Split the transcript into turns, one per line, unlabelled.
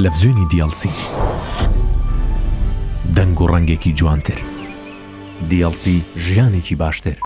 تەلەڤزیۆنی دیڵسی دەنگ و ڕەنگێکی جوانتر دیڵسی ژیانێکی باشتر